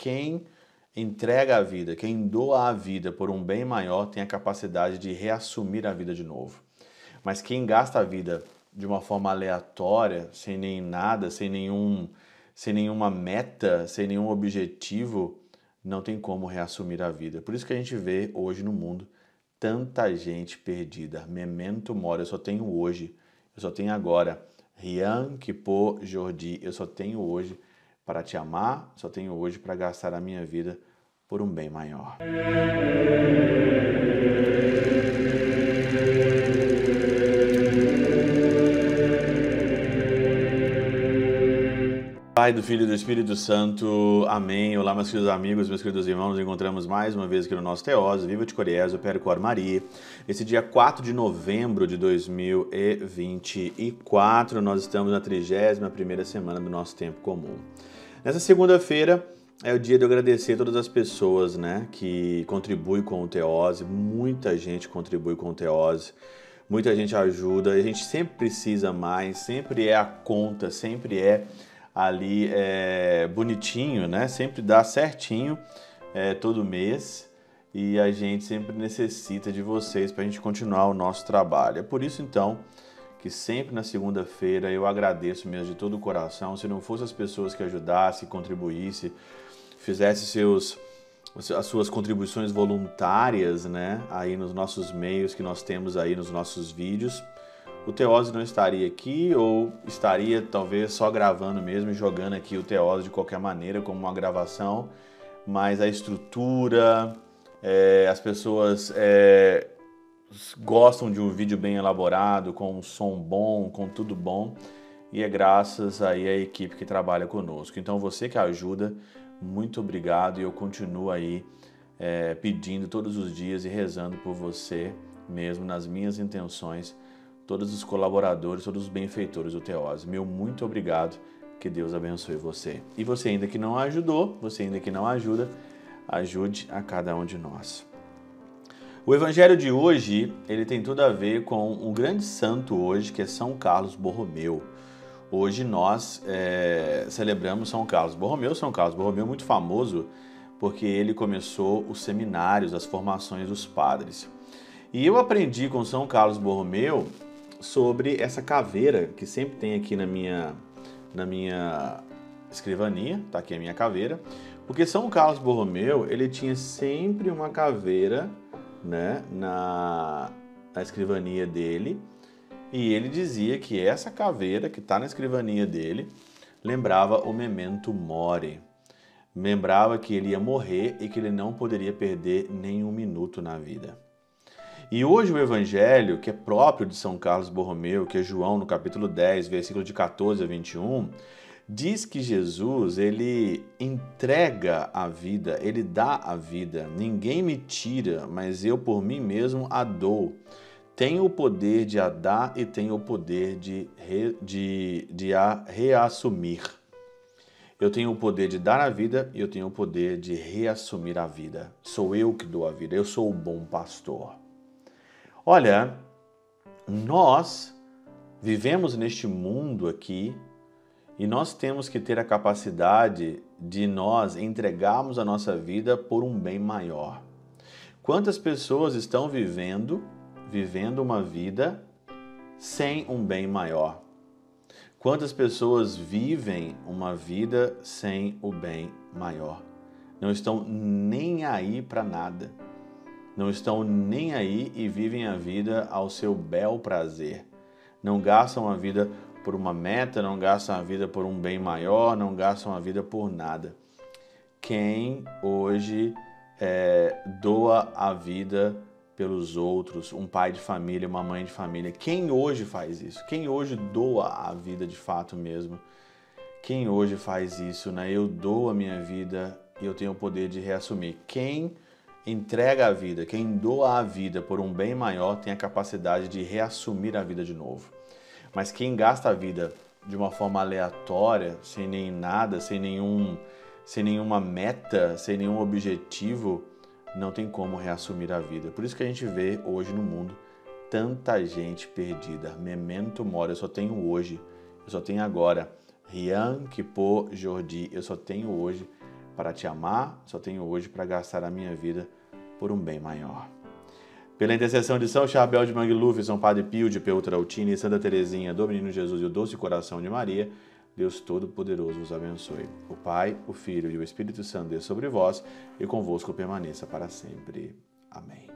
Quem entrega a vida, quem doa a vida por um bem maior tem a capacidade de reassumir a vida de novo. Mas quem gasta a vida de uma forma aleatória, sem nem nada, sem nenhum, sem nenhuma meta, sem nenhum objetivo, não tem como reassumir a vida. Por isso que a gente vê hoje no mundo tanta gente perdida. Memento mori, eu só tenho hoje, eu só tenho agora. Rian Kipo Jordi, eu só tenho hoje para te amar, só tenho hoje para gastar a minha vida por um bem maior. Pai, do Filho e do Espírito Santo. Amém. Olá, meus queridos amigos, meus queridos irmãos. Nos encontramos mais uma vez aqui no nosso Teose. Viva de Coriés, o Cor Maria. Esse dia 4 de novembro de 2024, nós estamos na 31ª semana do nosso tempo comum. Nessa segunda-feira é o dia de eu agradecer todas as pessoas né, que contribuem com o Teose. Muita gente contribui com o Teose. Muita gente ajuda. A gente sempre precisa mais, sempre é a conta, sempre é ali é, bonitinho, né? Sempre dá certinho é, todo mês e a gente sempre necessita de vocês para a gente continuar o nosso trabalho. É por isso então que sempre na segunda-feira eu agradeço mesmo de todo o coração. Se não fosse as pessoas que ajudassem, contribuíssem, fizessem seus as suas contribuições voluntárias, né, aí nos nossos meios que nós temos aí nos nossos vídeos, o Teose não estaria aqui ou estaria talvez só gravando mesmo e jogando aqui o Teose de qualquer maneira como uma gravação, mas a estrutura, é, as pessoas é, gostam de um vídeo bem elaborado, com um som bom, com tudo bom, e é graças aí à equipe que trabalha conosco. Então você que ajuda, muito obrigado e eu continuo aí é, pedindo todos os dias e rezando por você mesmo nas minhas intenções todos os colaboradores, todos os benfeitores do Teose. Meu muito obrigado, que Deus abençoe você. E você ainda que não ajudou, você ainda que não ajuda, ajude a cada um de nós. O evangelho de hoje, ele tem tudo a ver com um grande santo hoje, que é São Carlos Borromeu. Hoje nós é, celebramos São Carlos Borromeu. São Carlos Borromeu é muito famoso porque ele começou os seminários, as formações dos padres. E eu aprendi com São Carlos Borromeu sobre essa caveira que sempre tem aqui na minha, na minha escrivania, tá aqui a minha caveira, porque São Carlos Borromeu, ele tinha sempre uma caveira, né, na, na escrivania dele, e ele dizia que essa caveira que está na escrivania dele lembrava o memento mori. Lembrava que ele ia morrer e que ele não poderia perder nenhum minuto na vida. E hoje o evangelho, que é próprio de São Carlos Borromeu, que é João no capítulo 10, versículo de 14 a 21, diz que Jesus, ele entrega a vida, ele dá a vida. Ninguém me tira, mas eu por mim mesmo a dou. Tenho o poder de a dar e tenho o poder de, re, de, de a reassumir. Eu tenho o poder de dar a vida e eu tenho o poder de reassumir a vida. Sou eu que dou a vida, eu sou o bom pastor. Olha, nós vivemos neste mundo aqui e nós temos que ter a capacidade de nós entregarmos a nossa vida por um bem maior. Quantas pessoas estão vivendo, vivendo uma vida sem um bem maior? Quantas pessoas vivem uma vida sem o bem maior? Não estão nem aí para nada não estão nem aí e vivem a vida ao seu bel prazer. Não gastam a vida por uma meta, não gastam a vida por um bem maior, não gastam a vida por nada. Quem hoje é, doa a vida pelos outros, um pai de família, uma mãe de família, quem hoje faz isso? Quem hoje doa a vida de fato mesmo? Quem hoje faz isso, né? Eu dou a minha vida e eu tenho o poder de reassumir. Quem entrega a vida, quem doa a vida por um bem maior tem a capacidade de reassumir a vida de novo. Mas quem gasta a vida de uma forma aleatória, sem nem nada, sem nenhum, sem nenhuma meta, sem nenhum objetivo, não tem como reassumir a vida. Por isso que a gente vê hoje no mundo tanta gente perdida. Memento mori, eu só tenho hoje, eu só tenho agora. Rian Kipo Jordi, eu só tenho hoje para te amar, só tenho hoje para gastar a minha vida por um bem maior. Pela intercessão de São Charbel de Mangluf, São Padre Pio de Peutrautina e Santa Teresinha do Menino Jesus e o Doce Coração de Maria, Deus Todo-Poderoso vos abençoe. O Pai, o Filho e o Espírito Santo dê sobre vós e convosco permaneça para sempre. Amém.